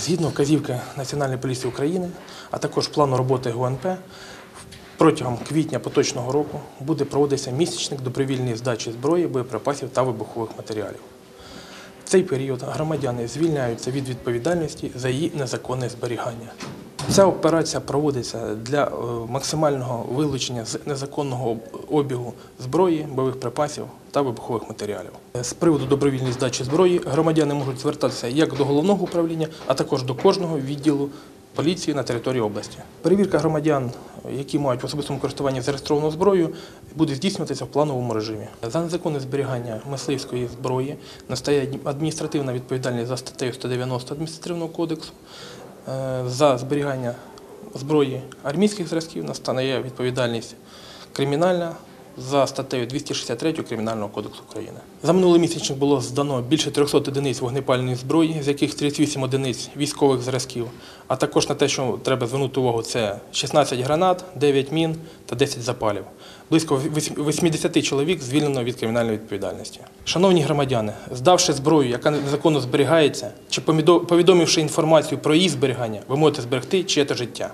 Згідно вказівки Національної поліції України, а також плану роботи ГУНП, протягом квітня поточного року буде проводитися місячник добровільної здачі зброї, боєприпасів та вибухових матеріалів. В цей період громадяни звільняються від відповідальності за її незаконне зберігання. Ця операція проводиться для е, максимального вилучення з незаконного обігу зброї, бойових припасів та вибухових матеріалів. З приводу добровільної здачі зброї громадяни можуть звертатися як до головного управління, а також до кожного відділу поліції на території області. Перевірка громадян, які мають в особистому користуванні зареєстровану зброю, буде здійснюватися в плановому режимі. За незаконне зберігання мисливської зброї настає адміністративна відповідальність за статтею 190 адміністративного кодексу. Е, За зберігання зброї армійських зразків настане відповідальність кримінальна за статтею 263 Кримінального кодексу України. За минулий місячник було здано більше 300 одиниць вогнепальної зброї, з яких 38 одиниць військових зразків. А також на те, що треба звернути увагу, це 16 гранат, 9 мін та 10 запалів. Близько 80 чоловік звільнено від кримінальної відповідальності. Шановні громадяни, здавши зброю, яка незаконно зберігається, чи повідомивши інформацію про її зберігання, ви можете зберегти чиє-то життя.